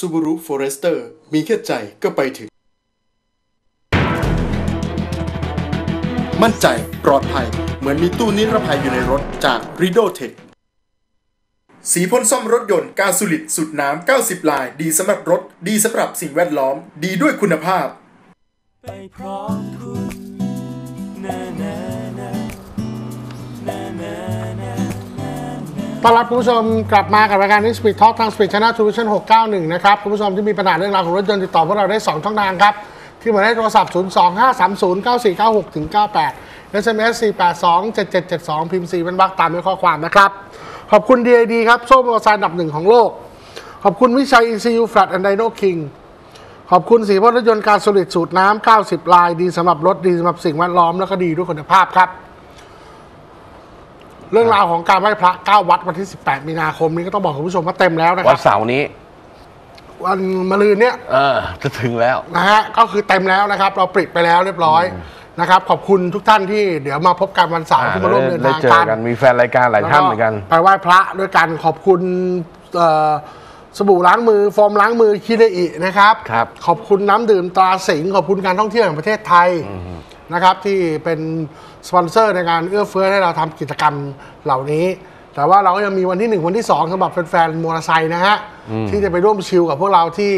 Subaru Forester มีแค่ใจก็ไปถึง มั่นใจปลอดภัย เหมือนมีตู้นิรภัยอยู่ในรถจาก r i d o Tech สีพ่นซ่อมรถยนต์กาสุลิดสุดน้ำ 90 ลาย ดีสำหรับรถ ดีสำหรับสิ่งแวดล้อม ดีด้วยคุณภาพไปพร้อมคุณนาน ต้อนรับคุณผู้ชมกลับมากับรายการนี้ Speed Talk ทาง Speed Channel Television 691 นะครับ คุณผู้ชมที่มีปัญหาเรื่องราวของรถยนต์ติดต่อพวกเราได้ 2 ช่องทางครับ ที่หมายเลขโทรศัพท์ 025309496ถึง98 SMS 482 7772 พิมพ์4เป็นบักตามด้วยข้อความนะครับ ขอบคุณ DID ครับ โซ่มอเตอร์ไซค์อันดับหนึ่งของโลก ขอบคุณวิชัย ECU Flat and Dino King ขอบคุณสีพ่นรถยนต์การสลิดสูตรน้ำ90 ลาย ดีสำหรับรถดีสำหรับสิ่งแวดล้อมแล้วก็ดีด้วยคุณภาพครับ เรื่องราวของการไหว้พระ9วัดวันที่ 18 มีนาคมนี้ก็ต้องบอกคุณผู้ชมว่าเต็มแล้วนะควัรันบ เสาร์นี้ วันมะรืนเนี้ยเออ จะถึงแล้ว นะฮะก็คือเต็มแล้วนะครับ เราปิดไปแล้วเรียบร้อยนะครับ ขอบคุณทุกท่านที่เดี๋ยวมาพบกันวันเสาร์อ่าที่มาร่วมเดินได้ทางเจอกันกันมีแฟนรายการหลายท่านเหมือนกันไปไหว้พระด้วยกันขอบคุณเอ่อสบู่ล้างมือโฟมล้างมือคิเดอินะครับ ครับ ขอบคุณน้ำดื่มตราสิงห์ขอบคุณการท่องเที่ยวแห่งประเทศไทย นะครับที่เป็นสปอนเซอร์ในการเอื้อเฟื้อให้เราทำกิจกรรมเหล่านี้ แต่ว่าเราก็ยังมีวันที่ 1 วันที่ 2สำหรับแฟนๆมอเตอร์ไซค์นะฮะที่จะไปร่วม chill กับพวกเราที่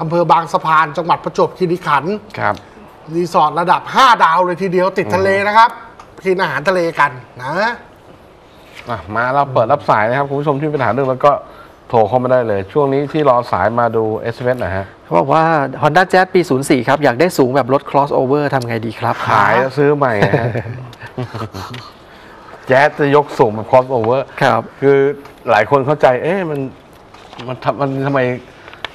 อำเภอบางสะพานจังหวัดประจวบคีรีขันธ์ครับรีสอร์ทระดับ 5 ดาวเลยทีเดียวติดทะเลนะครับกินอาหารทะเลกันนะอะมาเราเปิดรับสายนะครับคุณผู้ชมที่มีปัญหาเรื่องแล้วก็ โทรเข้ามาได้เลย ช่วงนี้ที่รอสายมาดู SMS หน่อยฮะเขาบอกว่า Honda Jazz ปี 04 ครับ อยากได้สูงแบบรถ crossover ทำไงดีครับ ขายแล้วซื้อใหม่ฮะแจ๊สจะยกสูงแบบ crossover ครับ คือหลายคนเข้าใจ เอ๊ะมันมันทำมันทำไม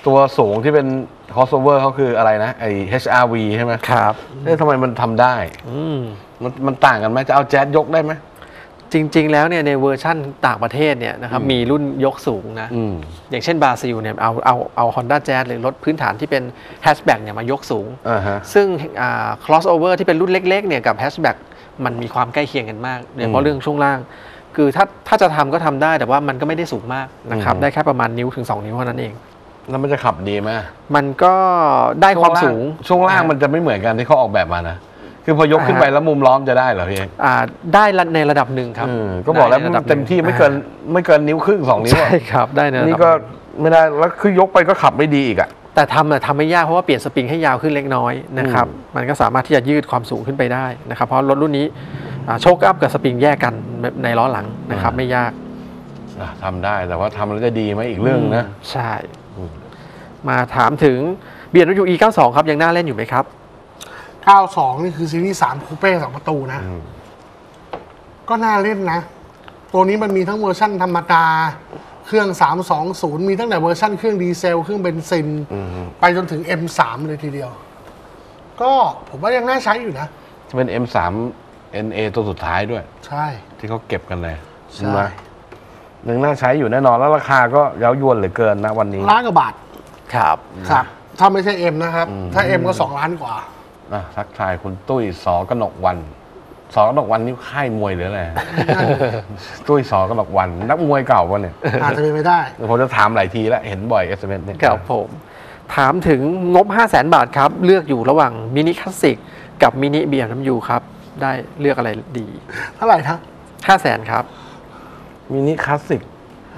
ตัวสูงที่เป็น crossover เขาคืออะไรนะ ไอ HRV ใช่ไหมครับเอ๊ะทำไมมันทำได้ อืม มันมันต่างกันไหมจะเอาแจ๊สยกได้ไหม จริง ๆ แล้วเนี่ยในเวอร์ชั่นต่างประเทศเนี่ยนะครับมีรุ่นยกสูงนะอืมอย่างเช่นบราซิลเนี่ยเอาเอาเอา Honda Jazz เลยรถพื้นฐานที่เป็นแฮชแบ็กเนี่ยมายกสูงอ่าฮะซึ่งอ่า crossover ที่เป็นรุ่นเล็ก ๆ เนี่ยกับแฮชแบ็กมันมีความใกล้เคียงกันมากโดยเฉพาะอืมเรื่องช่วงล่าง คือถ้าถ้าจะทำก็ทำได้แต่ว่ามันก็ไม่ได้สูงมากนะครับอืมได้แค่ประมาณนิ้วถึง 2 นิ้วเท่านั้นเองแล้วมันจะขับดีไหมมันก็ได้ความสูง ช่วงล่างมันจะไม่เหมือนกันที่เขาออกแบบมานะ คือพอยกขึ้นไปแล้วมุมล้อมันจะได้เหรอพี่เอกอ่าได้ระในระดับหนึ่งครับเออก็บอกแล้วได้ในระดับหนึ่งเต็มที่ไม่เกินไม่เกินนิ้วครึ่งสองนิ้วใช่อะครับได้ในระดับนี่ก็หงไม่ได้แล้วคือยกไปก็ขับไม่ดีอีกอะ แต่ทำอะทำไม่ยากเพราะว่าเปลี่ยนสปริงให้ยาวขึ้นเล็กน้อยนะครับมันก็สามารถที่จะยืดความสูงขึ้นไปได้นะครับเพราะรถรุ่นนี้อ่าโชคอัพกับสปริงแยกกันในล้อหลังนะครับอ่าไม่ยาก อะทำได้แต่ว่าทำแล้วจะดีไหมอีกเรื่องนะ ใช่มาถามถึง BMW E92 ครับ ยังน่าเล่นอยู่ไหมครับ 92 นี่คือซีรีส์3คูเป้สองประตูนะอืมก็น่าเล่นนะ ตัวนี้มันมีทั้งเวอร์ชั่นธรรมดา เครื่อง 320 มีตั้งแต่เวอร์ชั่นเครื่องดีเซล เครื่องเบนซินอืมไปจนถึง M3 เลยทีเดียว ก็ผมว่ายังน่าใช้อยู่นะ จะเป็น M3 NA ตัวสุดท้ายด้วย ใช่ ที่เขาเก็บกันเลยใช่นะหนึ่งน่าใช้อยู่แน่นอนแล้วราคาก็เย้ายวนเหลือเกินนะวันนี้ล้านกว่าบาท ครับ ครับ ถ้าไม่ใช่ M นะครับอืมถ้า M ก็2ล้านกว่า อะทักทายคุณตุ้ยสอกนกวันสอกนกวันนี่ค่ายมวยหรืออะไรตุ้ยสอกนกวันนักมวยเก่าปะเนี่ยอาจจะเป็นไปได้เดี๋ยวผมจะถามหลายทีแล้วเห็นบ่อย SMS เนี่ยครับผม ถามถึงงบ 5 0 0 0 0 0 บาทครับ เลือกอยู่ระหว่างมินิคลาสสิกกับมินิ BMW ครับ ได้เลือกอะไรดี เท่าไหร่ครับ5 0 0 0 0 0ครับ Mini Classic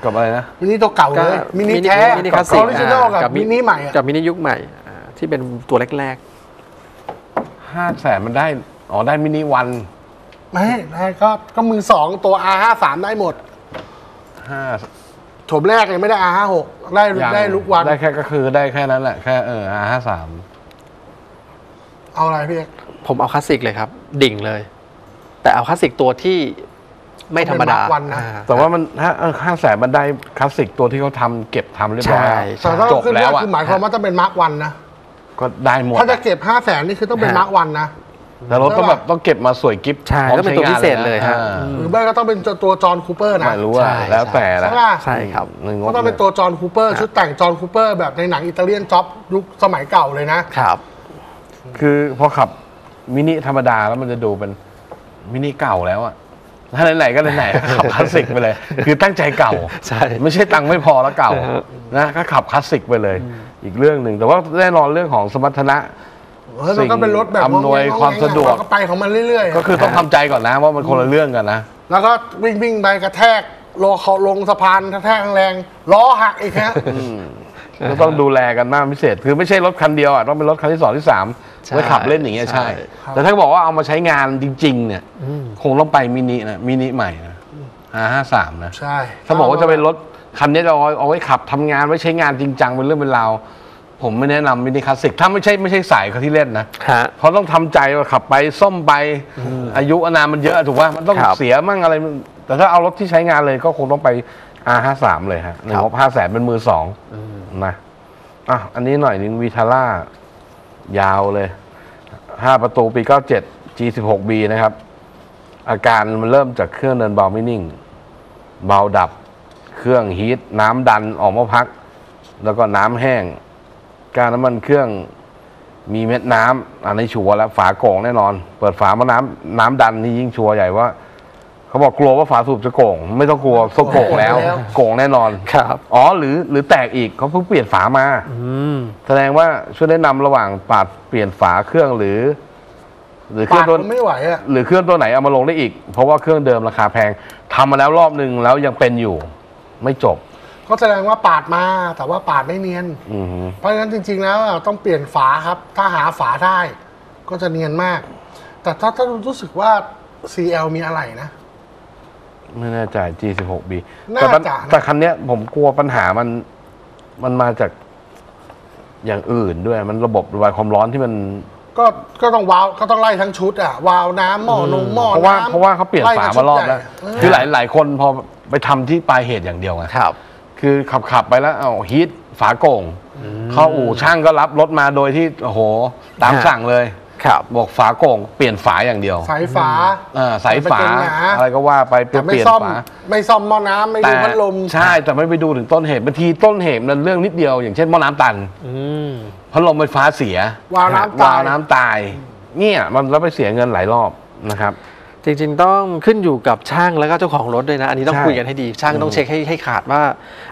กับอะไรนะมินิตัวเก่าเลยมินิแท้ Mini Classic ครับ original กับมินิใหม่อะกับมินิยุคใหม่อ่าที่เป็นตัวแรก ห้าแสนมันได้ อ๋อ ได้มินิวันไม่ได้ก็ก็มือสองตัว R53 ได้หมดห้าโถมแรกยังไม่ได้ R56 ได้อย่างได้ลุกวัน ได้แค่ก็คือได้แค่นั้นแหละ แค่เออห้าสามเอาอะไรพี่เอกๆผมเอาคลาสสิกเลยครับ ดิ่งเลย แต่เอาคลาสสิกตัวที่ไม่ธรรมดาเป็นมาร์ควันนะ อ่าแต่ว่ามันถ้าห้าแสนมันได้คลาสสิกตัวที่เขาทำเก็บทำเรียบร้อยใช่ แต่ถ้าจบขึ้นแล้วเรื่องอะคือหมายความว่าต้องเป็นมาร์ควันนะ ก็ได้หมดถ้าจะอะเก็บ5 0 0แสนนี่คือต้องเป็นฮะมาร์ควันนะ แต่รถต้องแบบต้องเก็บมาสวยกิฟต์ใช่พร้มต้องเป็นตัวใช้งาพิเศษเลยฮะ อ่าหรือไม่ก็ต้องเป็นตัวจอห์นคูเปอร์นะ ไม่รู้ว่าใช่ แล้วแต่ใช่ละปะล่ะ ใช่ครับ หนึ่งงก็บต้องเป็นตัวจอห์นคูเปอร์ชุดแต่งจอห์นคูเปอร์แบบในหนังอิตาเลียนจ็อบยุคสมัยเก่าเลยนะ ครับ คือพอขับมินิธรรมดาแล้วมันจะดูเป็นมินิเก่าแล้วอะถ้าไหนๆก็ไหนๆขับคลาสสิกไปเลย คือตั้งใจเก่า ใช่ ไม่ใช่ตังค์ไม่พอแล้วเก่านะก็ขับคลาสสิกไปเลย อีกเรื่องหนึ่ง แต่ว่าแน่นอนเรื่องของสมรรถนะ เฮ้ยมันก็เป็นรถแบบอำนวยความสะดวก ก็ไปของมันเรื่อยๆ ก็คือต้องทำใจก่อนนะว่ามันคนละเรื่องกันนะ แล้วก็วิ่งวิ่งไปกระแทกโลเขาลงสะพานกระแทกแรงล้อหักอีกฮะก็ต้องดูแลกันมากพิเศษ คือไม่ใช่รถคันเดียวอะต้องเป็นรถคันที่สองที่สามใช่ไว้ขับเล่นอย่างเงี้ยใช่ ใช่ แต่ถ้าบอกว่าเอามาใช้งานจริง ๆ เนี่ยอืมคงต้องไปมินินะมินิใหม่นะอาห้าสามนะ ใช่ถ้าบอกว่าจะเป็นรถ คันนี้จะเอาไว้เอาไว้ขับทำงานไว้ใช้งานจริงจังเป็นเรื่องเป็นราวผมไม่แนะนำมินิคลาสสิกถ้าไม่ใช่ไม่ใช่สายเขาที่เล่นนะฮะเพราะต้องทำใจว่าขับไปส้มไปอายุอานามมันเยอะถูกป่ะมันต้องครับเสียมั่งอะไรมันแต่ถ้าเอารถที่ใช้งานเลยก็คงต้องไป R53 เลยฮะในงบห้าแสนเป็นมือสองนะอะอันนี้หน่อยหนึงวีทาร่ายาวเลยห้าประตูปี97 G16B นะครับ อาการมันเริ่มจากเครื่องเดินเบาไม่นิ่ง เบาดับ เครื่องฮีทน้ำดันออกมาพัก แล้วก็น้ำแห้ง การน้ำมันเครื่องมีเม็ดน้ำอันนี้ชัวร์แล้วฝาโก่งแน่นอน เปิดฝามาน้ำน้ำดันนี่ยิ่งชัวร์ใหญ่ว่าเขาบอกกลัวว่าฝาสูบจะโก่ง ไม่ต้องกลัวสโก่งแล้ว โก่งแน่นอนครับ อ๋อหรือหรือแตกอีกเขาเพิ่งเปลี่ยนฝามาอืมแสดงว่าช่วยแนะนำระหว่างปาดเปลี่ยนฝาเครื่องหรือ หรือเครื่ปาองดตัวมันไม่ไหวอะหรือเครื่องตัวไหนเอามาลงได้อีก เพราะว่าเครื่องเดิมราคาแพงทำมาแล้วรอบหนึ่งแล้วยังเป็นอยู่ ไม่จบ ก็แสดงว่าปาดมาแต่ว่าปาดไม่เนียน อือฮึเพราะฉะนั้นจริง ๆ แล้วอะต้องเปลี่ยนฝาครับ ถ้าหาฝาได้ ก็จะเนียนมาก แต่ถ้าถ้ารู้สึกว่า CL มีอะไรนะ ไม่แน่ใจ G16B น่าแต่ปัญจะนะ แต่คันเนี้ยผมกลัวปัญหามันมันมาจากอย่างอื่นด้วย มันระบบระบายความร้อนที่มัน ก็ก็ต้องวาล์วก็ต้องไล่ทั้งชุดอะวาล์วน้ำหม้อนงหม้อเพราะว่าน้ำเพราะว่าเขาเปลี่ยนไฝากับมารอบชุดใหญ่แล้วเออคือหลายหลายคนพอไปทำที่ปลายเหตุอย่างเดียวไงครับ คือขับขับไปแล้วเอาฮีทฝาโก่งเข้าอู่ช่างก็รับรถมาโดยที่โอ้โหตามฮะ สั่งเลย ครับ บอกฝาโก่งเปลี่ยนฝาอย่างเดียวสายฝาอ่าสายฝาเป็นหนา อะไรก็ว่าไปเปแต่ไม่ลี่ยนซ่อม ฝา ไม่ซ่อมหม้อน้ำไม่ดูแต่พัดลม ใช่แต่ไม่ไปดูถึงต้นเหตุบางทีต้นเหตุมันเรื่องนิดเดียว อย่างเช่นหม้อน้ำตันอืม พัดลมไฟฟ้าเสียวาล์วน้ำตายวน้ำตาย เนี่ยมันแล้วไปเสียเงินหลายรอบนะครับ จริงๆต้องขึ้นอยู่กับช่างแล้วก็เจ้าของรถด้วยนะ อันนี้ต้องใช่คุยกันให้ดี ช่างต้องเช็คให้ให้ขาดว่า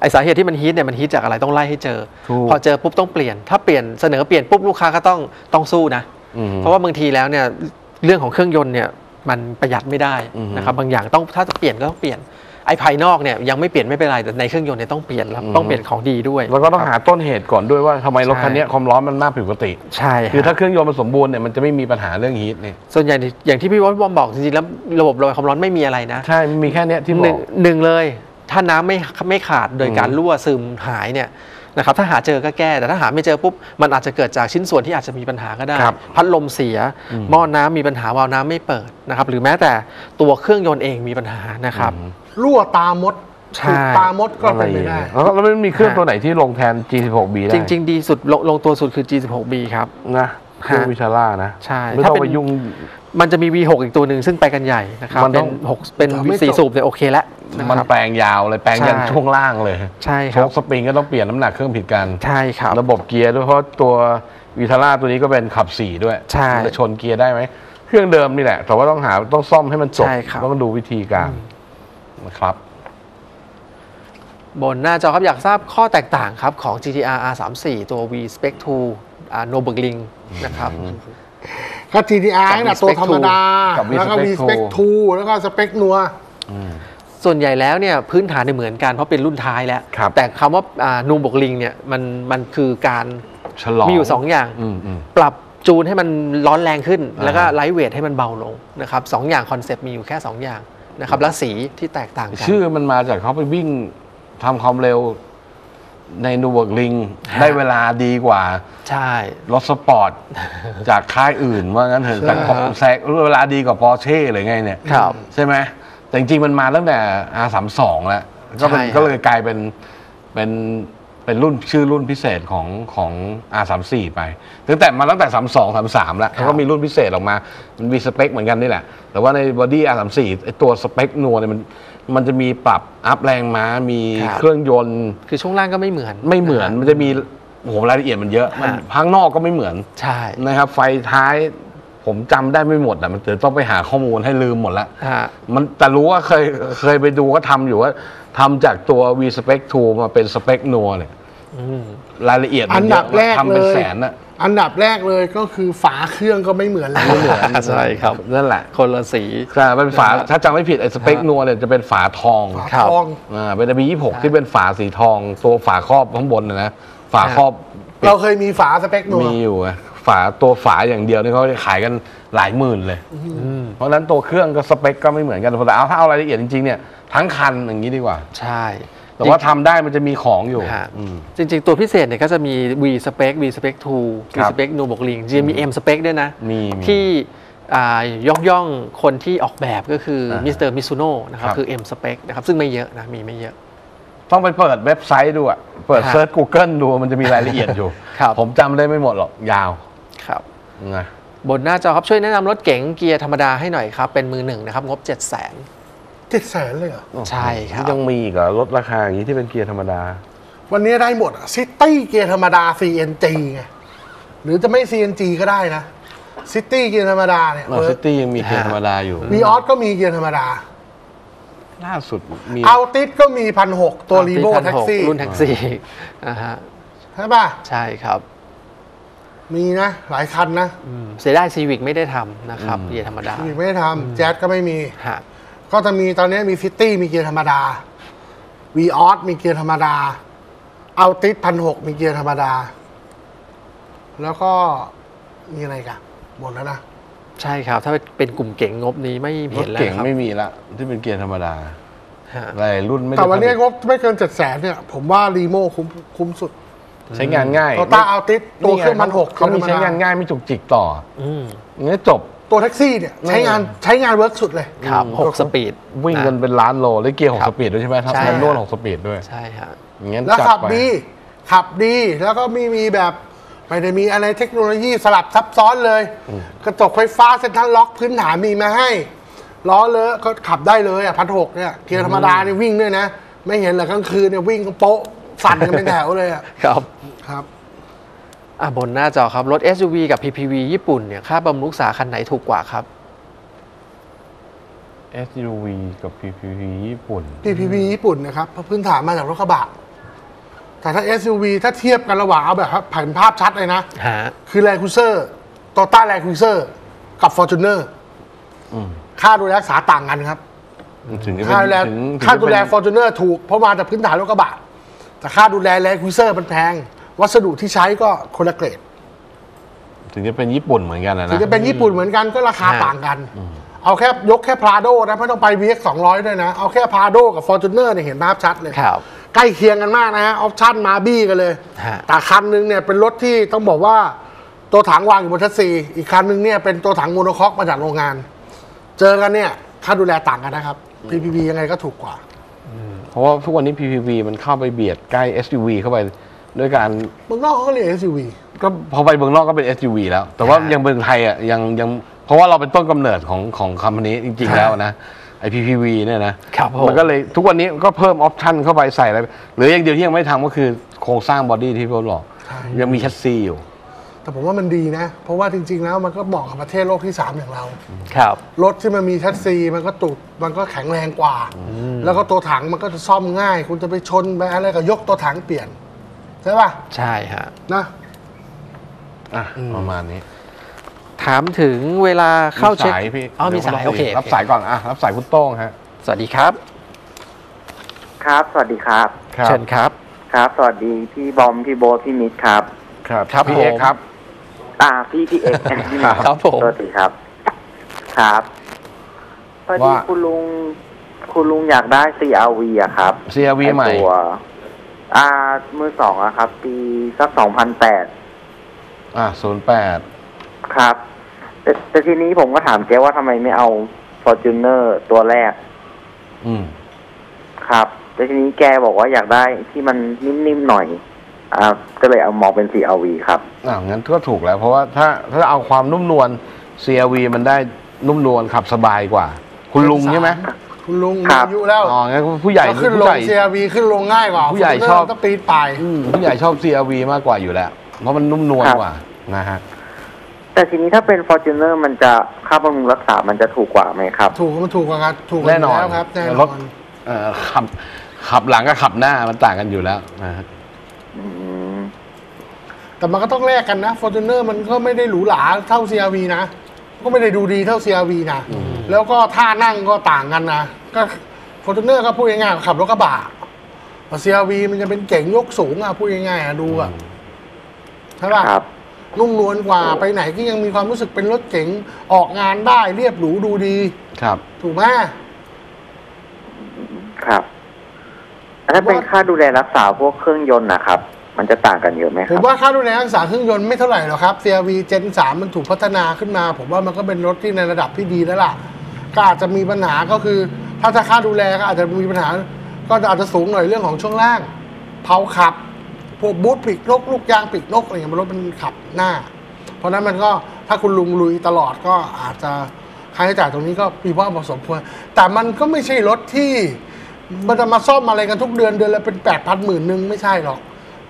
ไอสาเหตุที่มันฮีทเนี่ยมันฮีทจากอะไรต้องไล่ให้เจอ ถูก พอเจอปุ๊บต้องเปลี่ยน ถ้าเปลี่ยนเสนอเปลี่ยนปุ๊บลูกค้าก็ต้องต้องสู้นะ อืม เพราะว่าบางทีแล้วเนี่ยเรื่องของเครื่องยนต์เนี่ยมันประหยัดไม่ได้อือฮึนะครับบางอย่างต้องถ้าจะเปลี่ยนก็ต้องเปลี่ยน ไอ้ภายนอกเนี่ยยังไม่เปลี่ยนไม่เป็นไรแต่ในเครื่องยนต์เนี่ยต้องเปลี่ยนแล้วอือฮึต้องเปลี่ยนของดีด้วย แล้วก็ต้องหาต้นเหตุก่อนด้วยว่าทำไมรถใช่คันเนี้ยความร้อนมันมากผิดปกติ ใช่คือถ้าฮะเครื่องยนต์มันสมบูรณ์เนี่ยมันจะไม่มีปัญหาเรื่องฮีทเนี่ยส่วนใหญ่อย่างที่พี่วอมบอกจริงๆแล้วระบบระบายความร้อนไม่มีอะไรนะ ใช่มันมีแค่เนี้ยที่บหนึ่องกหนึ่งเลย ถ้าน้ำไม่ไม่ขาดโดยการอืมรั่วซึมหายเนี่ย นะครับถ้าหาเจอก็แก้แต่ถ้าหาไม่เจอปุ๊บมันอาจจะเกิดจากชิ้นส่วนที่อาจจะมีปัญหาก็ได้ครับพัดลมเสียอืมหม้อน้ำมีปัญหาวาล์วน้ำไม่เปิดนะครับหรือแม้แต่ตัวเครื่องยนต์เองมีปัญหานะครับรั่วตามดใช่ถูกตามดก็อะไรเป็นอไปย่างได้เงี้ยแล้วแล้วมันมีเครื่องตัวไหนที่ลงแทน G16B ได้ จริง ๆ ดีสุดลงลงตัวสุดคือ G16B ครับนะเครื่องฮะวิชาร่านะ ใช่ ไม่ถ้าต้องเป็นไปยุ่ง มันจะมี V6 อีกตัวหนึ่งซึ่งไปกันใหญ่นะครับมันเป็ต้นองหกเป็นไม่สี่จบสูบเนี่ยโอเคแล้วนะมันครับ แปลงยาวเลยแปลงยันใช่ ช่วงล่างเลยใช่คโชรับ คสปริงก็ต้องเปลี่ยนน้ำหนักเครื่องผิดกัน ใช่ครับ ระบบเกียร์ด้วยเพราะตัววีทาร่าตัวนี้ก็เป็นขับสี่ด้วยใช่มันจะชนเกียร์ได้ไหมเครื่องเดิมนี่แหละ แต่ว่าต้องหาต้องซ่อมให้มันจบใช่ครับ ต้องดูวิธีการนะครับ บนหน้าจอครับอยากทราบข้อแตกต่างครับของ GTR R34 ตัว V Spec 2อ่า Nürburgring นะครับ ก็ TTR กับน่ะ V-Spec ตัวธรรมดา กับแล้วก็ V-Spec V Spec 2แล้วก็ Spec Nür ส่วนใหญ่แล้วเนี่ยพื้นฐานเนี่ยเหมือนกันเพราะเป็นรุ่นท้ายแล้ว ครับแต่คำว่า Nürburgring เนี่ยมันมันคือการฉลองมีอยู่ 2 อย่าง อืมอืม ปรับจูนให้มันร้อนแรงขึ้น อ่า แล้วก็ lightweight ให้มันเบาลงนะครับสองอย่างคอนเซปต์มีอยู่แค่ 2 อย่างนะครับและสีที่แตกต่างกัน ชื่อมันมาจากเขาไปวิ่งทำความเร็ว ใน Nürburgring ได้เวลาดีกว่า ใช่ รถสปอร์ต จากค่ายอื่นว่างั้นเถอะใช่แต่ของแซกเวลาดีกว่าปอร์เช่หรือไงเนี่ยครับ ใช่ไหมแต่จริงๆมันมาตั้งแต่ R32 แล้ว ก็เป็นใช่ครับก็เลยกลายเป็นเป็นเป็นรุ่นชื่อรุ่นพิเศษของของ R34 ไป ตั้งแต่มาตั้งแต่ 32 33 แล้วเขาก็มีรุ่นพิเศษออกมา มันมีสเปคเหมือนกันนี่แหละ แต่ว่าใน body R34 ไอตัว Spec Nür เนี่ยมัน มันจะมีปรับ up แรงม้ามีครับ เครื่องยนต์ คือช่วงล่างก็ไม่เหมือนไม่เหมือนะมันจะมีโอ้โหรายละเอียดมันเยอะมันฮะ ข้างนอกก็ไม่เหมือนใช่นะครับ ไฟท้ายผมจำได้ไม่หมดอะมันเดี๋ยวต้องไปหาข้อมูลให้ลืมหมดละฮะมันแต่รู้ว่าเคยเคยไปดูก็ทำอยู่ว่าทำจากตัว V Spec 2 มาเป็นสเปคนัวเนี่ย อืม รายละเอียดมัอันเยดัอะบแรกทำเลเป็นยแสนอะ อันดับแรกเลยก็คือฝาเครื่องก็ไม่เหมือนแล้วไม่เหมือนใช่ครับ นั่นแหละ คนละสีใช่เป็นฝาถ้าจำไม่ผิดไอ้สเปคนัวเนี่ยจะเป็นฝาทองฝาครับทองอ่าเป็นบียี่หกที่เป็นฝาสีทอง ตัวฝาครอบข้างบนนะนะฝาครอบปิดเราเคยมีฝาสเปคนัวมีอยู่ไงฝาตัวฝาอย่างเดียวนี่เขาขายกันหลายหมื่นเลย เพราะฉะนั้นตัวเครื่องก็สเปคก็ไม่เหมือนกันแต่เอาถ้าเอารายละเอียดจริงๆเนี่ยทั้งคันอย่างนี้ดีกว่า ใช่ แต่ว่าทำได้มันจะมีของอยู่ฮะอืมจริง ๆ ตัวพิเศษเนี่ยก็จะมี V Spec V Spec 2 V ครับ Spec นูบวกลิงจริงๆมี M Spec ด้วยนะมีมีที่อ่ายกย่องคนที่ออกแบบก็คืออ่ามิสเตอร์มิซุโน่นะครับครับคือ M Spec นะครับซึ่งไม่เยอะนะมีไม่เยอะ ต้องไปเปิดเว็บไซต์ดูอะเปิดฮะ search Google ดูมันจะมีรายละเอียดอยู่ครับผมจำได้ไม่หมดหรอก ยาวครับนะบนหน้าจอครับช่วยแนะนำรถเก๋งเกียร์ธรรมดาให้หน่อยครับ เป็นมือหนึ่งนะครับ งบ 7 0 0 0 0 0เจ็ดแสนเลยเหรอ ใช่ครับ ยังมีอีกเหรอลดราคาอย่างนี้ที่เป็นเกียร์ธรรมดา วันนี้ได้หมด City เกียร์ธรรมดา CNG ไง หรือจะไม่ CNG ก็ได้นะ City เกียร์ธรรมดาเนี่ยนอซิตี้ยังมีเกียร์ธรรมดาอยู่วีออสก็มีเกียร์ธรรมดาล่าสุดมีเอาติสก็มีพันหกตัว Limo ที่แท็กซี่รุ่นแท็กซี่อ่าฮะใช่ป่ะ ใช่ครับ มีนะ หลายคันนะอืมเสียดาย Civic ไม่ได้ทำนะครับเกียร์ธรรมดามีไม่ได้ทำแจ๊สก็ไม่มีฮะ ก็จะมีตอนนี้มี City มีเกียร์ธรรมดาVios มีเกียร์ธรรมดา Altis พันหกมีเกียร์ธรรมดา แล้วก็มีอะไรกันหมดแล้วนะ ใช่ครับ ถ้าเป็นกลุ่มเก๋งงบนี้ไม่เห็นแล้วเก๋งครับไม่มีละที่เป็นเกียร์ธรรมดาฮะหลายรุ่นไม่ได้แต่วันนี้ผลิตงบไม่เกินเจ็ดแสนเนี่ย ผมว่า Limo คุ้มคุ้มสุดใช้งานง่าย Toyota Altis ตัวเครื่องพันหกเขามีใช้งานง่ายไม่จุกจิกต่ออืมอย่างนี้จบ ตัวแท็กซี่เนี่ยใช้งานใช้งาน work สุดเลยครับอืมหก speed วิ่งกันเป็นล้านโลแล้วเกียร์หก speed ครับด้วยใช่ไหมครับใช่ manual หก speed ด้วยใช่ฮะอย่างนี้แล้วจัดขับไปดีขับดีแล้วก็ไม่มีแบบไม่ได้มีอะไรเทคโนโลยีสลับซับซ้อนเลย กระจกไฟฟ้า central lock พื้นฐานมีมาให้ล้อเลอะก็ขับได้เลยอะพันหกเนี่ยเกียร์ธรรมดาเนี่ยวิ่งด้วยนะ ไม่เห็นเหรอกลางคืนเนี่ยวิ่งก็โป๊ะสั่นกันเป็นแถวเลยอะครับครับ อะบนหน้าจอครับ รถ SUV กับ PPV ญี่ปุ่นเนี่ยค่าบำรุงรักษาคันไหนถูกกว่าครับ SUV กับ PPV ญี่ปุ่น PPV ญี่ปุ่นนะครับเพราะพื้นฐานมาจากรถกระบะ แต่ถ้า SUV ถ้าเทียบกันระหว่างเอาแบบเห็นภาพชัดเลยนะ ฮะ คือแ n คูเซอร์โตต้าแ n คูเซอร์กับ f o r t u n e r อืมค่าดูแลรักษาต่างกันครับ ถึงจะเป็นค่าดูแลถึงถึงค่าดูแลจะฟอร์จูเนอร์ถูกเพราะมาจากพื้นฐานรถกระบะแต่ค่าดูแลแ n คูเซอร์มันแพง วัสดุที่ใช้ก็คนละเกรด ถึงจะเป็นญี่ปุ่นเหมือนกันนะถึงนะจะเป็นญี่ปุ่นเหมือนกันก็ราคาฮะต่างกัน เอาแค่ยกแค่ Prado นะไม่ต้องไป VX 200 ด้วยนะ เอาแค่ Prado กับ Fortuner เนี่ยเห็นภาพชัดเลยครับใกล้เคียงกันมากนะฮะ option มาบี้กันเลยฮะแต่คันหนึงเนี่ยเป็นรถที่ต้องบอกว่าตัวถังวางอยู่บนชัสซีอีกคันหนึงเนี่ยเป็นตัวถัง monocoque มาจากโรงงาน เจอกันเนี่ยค่าดูแลต่างกันนะครับ PPV ยังไงก็ถูกกว่า เพราะว่าทุกวันนี้ PPV มันเข้าไปเบียดใกล้ SUV เข้าไป ด้วยการเมืองนอกเขาก็เรียก SUV ก็พอไปเมืองนอกก็เป็น SUV แล้ว แต่ว่าฮะยังเมืองไทยอะยังยังเพราะว่าเราเป็นต้นกำเนิดของของคำนี้จริง ๆ แล้วนะไอ PPV เนี่ยนะครับผม มันก็เลยทุกวันนี้ก็เพิ่ม option เข้าไปใส่อะไรหรืออย่างเดียวที่ยังไม่ทำก็คือโครงสร้าง body ที่พี่บอกใช่ยังมีแชสซีอยู่ แต่ผมว่ามันดีนะ เพราะว่าจริง ๆ แล้วมันก็เหมาะกับประเทศโลกที่ 3 อย่างเรา ครับ รถที่มันมีแชสซีมันก็ถึกมันก็แข็งแรงกว่า แล้วก็ตัวถังมันก็จะซ่อมง่าย คุณจะไปชนไปอะไรก็ยกตัวถังเปลี่ยน ใช่ป่ะใช่ฮะ นะ อะประมาณนี้ถามถึงเวลาเข้าเช็คสายพี่อ๋อมีสายโอเครับสายก่อนอะรับสายคุณโต้งฮะสวัสดีครับ ครับ สวัสดีครับ เชิญครับ ครับ สวัสดีพี่บอม พี่โบทพี่มิตรครับ ครับครับพี่เอกผม ครับ อ่า พี่พี่เอกพี่มิตครับผม สวัสดีครับ ครับพอดีว่า คุณลุง คุณลุงอยากได้ CRV อะครับ CRV ใหม่ ไอ้ตัว อ่า มือสองอะครับ ปีสักสองพันแปดอะศูนย์แปดครับ แต่แต่ทีนี้ผมก็ถามเจ๊ว่าทำไมไม่เอา Fortuner ตัวแรก อืม ครับแต่ทีนี้แกบอกว่าอยากได้ที่มันนิ่มๆหน่อยอ่าก็เลยเอามองเป็น CRV ครับ อ่างั้นก็ถูกแล้ว เพราะว่าถ้าถ้าเอาความนุ่มนวล CRV มันได้นุ่มนวลขับสบายกว่า คุณลุงใช่ไหม คุณลุงครัมีบอายุแล้วอ๋องั้นผู้ใหญ่เราขึ้นลผู้ง ใหญ่ CRV ขึ้นลงง่ายกว่าผู้ใหญ่ Fortuner ชอบต้องปีนป่าย อืมผู้ใหญ่ชอบ CRV มากกว่าอยู่แล้ว เพราะมันนุ่มนวลกว่านะฮะ แต่ทีนี้ถ้าเป็น Fortuner มันจะค่าบำรุงรักษา มันจะถูกกว่าไหมครับ ถูกมันถูกกว่ากันถูกกว่าแน่นอนยู่ล้วครับแน่นรอถน เอ่อขับขับหลังกับขับหน้ามันต่างกันอยู่แล้วนะฮะ อืม แต่มันก็ต้องแลกกันนะ f o r t u n e r มันก็ไม่ได้หรูหราเท่า CRV นะ ก็ไม่ได้ดูดีเท่า CRV นะ แล้วก็ท่านั่งก็ต่างกันนะ ก็ f o r t u n e r ก็พูดง่ายๆขับรถกระบะแต่ CRV มันจะเป็นเก๋งยกสูงอะพูดง่ายๆอะดูอะใช่ป่ะครับนุ่มนวลกว่าไปไหนก็ยังมีความรู้สึกเป็นรถเก๋งออกงานได้เรียบหรูดูดี ครับ ถูกไหมครับแล้วถ้าเป็นค่าดูแลรักษาพวกเครื่องยนต์นะครับ มันจะต่างกันเยอะไหมคผรัมบว่าค่าดูแลรักษาเครื่องยนต์ไม่เท่าไหร่หรอกครับ CRV Gen 3มันถูกพัฒนาขึ้นมา ผมว่ามันก็เป็นรถที่ในระดับที่ดีแล้วล่ะ ก็อาจจะมีปัญหาก็คือ ถ้าจะค่าดูแลก็อาจจะมีปัญหา ก็อาจจะสูงหน่อยเรื่องของช่วงล่างเผาขับ พวกบูทปีกนกลูกยางปีกนกอะไรเงี้ยมันรถมันขับหน้า เพราะฉะนั้นมันก็ถ้าคุณลุงลุยตลอดก็อาจจะค่าใช้จ่ายตรงนี้ก็มีว่าพอสมควร แต่มันก็ไม่ใช่รถที่มันจะมาซ่อมอะไรกันทุกเดือนเดือนละเป็นแปดพันหมื่นหนึ่งไม่ใช่หรอก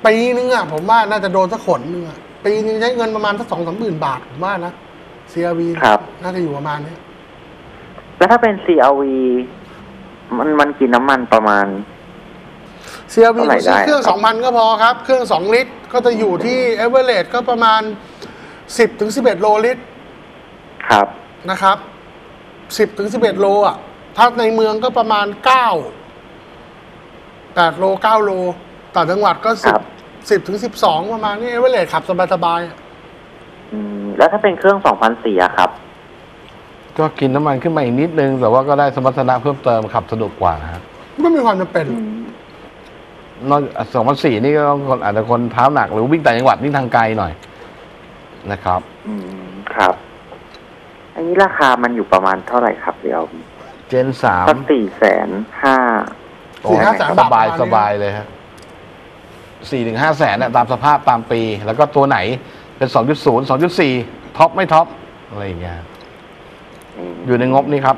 ปีนึงอะผมว่าน่าจะโดนสักขนนึงอะปีนึงใช้เงินประมาณสักสองสามหมื่นบาทผมว่านะ CRV ครับน่าจะอยู่ประมาณเนี้ย แล้วถ้าเป็น CRV มันมันกินน้ำมันประมาณ CRV เท่าไหร่ซื้อได้เครื่องครับสองพันก็พอครับ เครื่องสองลิตรก็จะอยู่ที่เอเวอเรก็ประมาณสิบถึงสิบเอ็ดโลลิตร ครับนะครับสิบถึงสิบเอ็ดโลอะ ถ้าในเมืองก็ประมาณเก้าแปดโลเก้าโล ต่างจังหวัดก็สิครับบสิบถึงสิบสองประมาณนี้เอเวอเรขับสบายๆอะอืมแล้วถ้าเป็นเครื่อง2004อะครับ ก็กินน้ำมันขึ้นมาอีกนิดนึง แต่ว่าก็ได้สมรรถนะเพิ่มเติมขับสนุกกว่าครับไม่มีความจำเป็น นอกสองพันสี่นี่ก็ต้องคนอาจจะคนเท้าหนักหรือวิ่งต่างจังหวัดวิ่งทางไกลหน่อยนะครับ อืมครับ อันนี้ราคามันอยู่ประมาณเท่าไหร่ครับเดี๋ยวเจนสามสักสี่แสนห้า สี่ห้าแสนสบาทบายประมาณนี้ สบายเลยฮะสี่ถึงห้าแสนเนี่ยตามสภาพตามปี แล้วก็ตัวไหนเป็นสองจุดศูนย์สองจุดสี่ท็อปไม่ท็อปอะไรอย่างเงี้ย อยู่ในงบนี้ครับ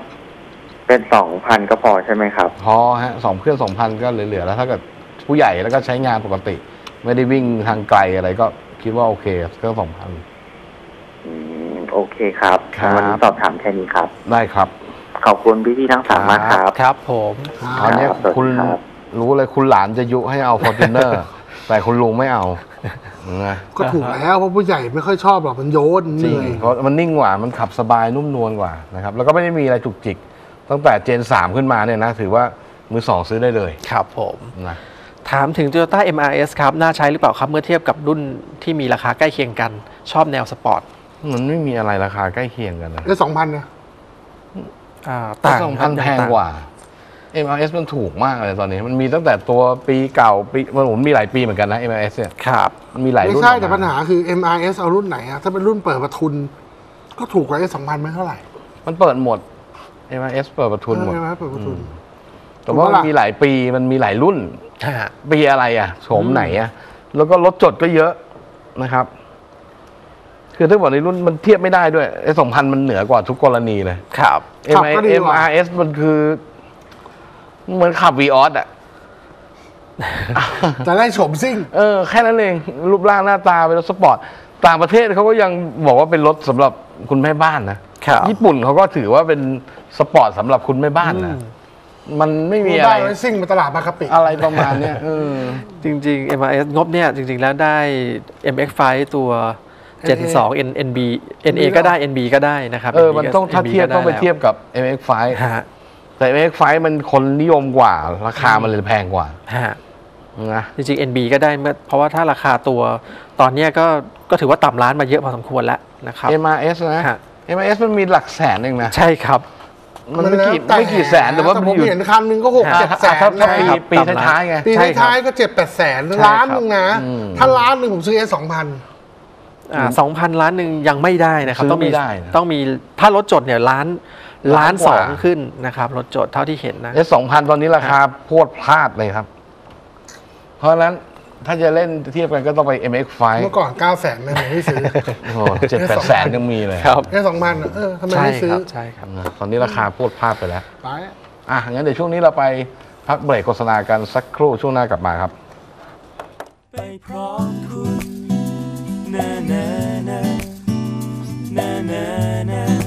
เป็นสองพันก็พอใช่ไหมครับ พอฮะสองเครื่องสองพันก็เหลือๆแล้วถ้าเกิดผู้ใหญ่แล้วก็ใช้งานปกติ ไม่ได้วิ่งทางไกลอะไรก็คิดว่าโอเคเครื่องสองพัน อืม โอเคครับครับ วันนี้สอบถามแค่นี้ครับ ได้ครับ ขอบคุณพี่ๆทั้งสามมากครับ ครับผมตอนเนี้ยครับสวัสดีคุณครับ รู้เลยคุณหลานจะยุให้เอา Fortuner แต่คุณลุงไม่เอานะก็ถูกแล้วเพราะผู้ใหญ่ไม่ค่อยชอบหรอกมันโยนเหจริงนื่อยจริงเพราะมันนิ่งกว่ามันขับสบายนุ่มนวลกว่านะครับแล้วก็ไม่ได้มีอะไรจุกจิก ตั้งแต่ gen สามขึ้นมาเนี่ยนะถือว่ามือสองซื้อได้เลยครับผม นะถามถึง Toyota MRS ครับ น่าใช้หรือเปล่าครับ เมื่อเทียบกับรุ่นที่มีราคาใกล้เคียงกัน ชอบแนวสปอร์ตมันไม่มีอะไรราคาใกล้เคียงกันนะได้สองพันนะอ่าต่างสองคพัรับนยัแพงต่กว่า MRS มันถูกมากเลยตอนนี้ มันมีตั้งแต่ตัวปีเก่าปีมันผมมีหลายปีเหมือนกันนะ MRS เนี่ยครับมันมีหลายไม่รุ่นใช่ออกมแต่ปัญหาคือ MRS เอารุ่นไหนอะถ้าเป็นรุ่นเปิดประทุน ก็ถูกกว่าไอ้สองพันไม่เท่าไหร่ มันเปิดหมด MRS เปิดประทุนหมดใช่ไหมเปิดประทุน แต่ว่าถูกปะมันล่ะมีหลายปีมันมีหลายรุ่นฮะปีอะไรอะโฉมไหนอะแล้วก็รถจดก็เยอะนะครับ คือถ้าบอกในรุ่นมันเทียบไม่ได้ด้วยไอ้สองพันมันเหนือกว่าทุกกรณีเลยครับขับ M ก็ดี M กว่า R S มันคือ เหมือนขับ v ีออสอะ จะได้โฉมซิ่ง เออ แค่นั้นเอง รูปร่างหน้าตาเป็นรถสปอร์ต ต่างประเทศเขาก็ยังบอกว่าเป็นรถสำหรับคุณแม่บ้านนะ ครับ ญี่ปุ่นเขาก็ถือว่าเป็นสปอร์ตสำหรับคุณแม่บ้านนะ มันไม่มีอะไร ได้ไว้ซิ่งมาตลาดบางกะปิอะไรประมาณเนี้ยเออ จริงๆ MRS งบเนี่ยจริงๆ แล้วได้ MX5 ตัว Gen 2 N NB NA ก็ได้ NB ก็ได้นะครับ เออมันต้อง NB ถ้า NB เทียบก็ได้ต้องไปแล้วเทียบกับ MX5 ฮะ แต่ MX5 มันคนนิยมกว่า ราคามันเลยแพงกว่าฮะนะจริงๆ NB ก็ได้เมื่อเพราะว่าถ้าราคาตัวตอนเนี้ยก็ก็ถือว่าต่ำร้านมาเยอะพอสมควรแล้วนะครับ MRS นะฮะ MRS มันมีหลักแสนเองนะ ใช่ครับ มันไม่กี่แล้วไม่กี่แสนแต่ว่าผมันมอยู่เห็นคันหนึงก็หกฮะเจ็ดแสนถ้านะปีครับปีต่ำร้านท้ายๆไงปีใช่ครับท้ายๆก็เจ็ดแปดแสนใช่ล้านครับหนึ่งนะอืมถ้าล้านหนึ่งผมซื้อเอสองพันอ่าสองพันล้านหนึ่งยังไม่ได้นะครับซื้อต้องมีไม่ได้นะต้องมีถ้ารถจดเนี่ยล้าน ล้านสองขึ้นนะครับรถจดเท่าที่เห็นนะแล้วสองพันตอนนี้ราคาโคดพลาดเลยครับ เพราะฉะนั้นถ้าจะเล่นเทียบกันก็ต้องไป MX5 เมื่อก่อน 9 แสนเลยไม่ซื้อเจ็ดแปดแสนยังมีเลยครับแค่สองพันเออทำไมไม่ซื้อ ใช่ครับตอนนี้ราคาโคดพลาดไปแล้วไปอะงั้นเดี๋ยวช่วงนี้เราไปพักเบรกโฆษณากันสักครู่ช่วงหน้ากลับมาครับไปพร้อมคุณนานานานานา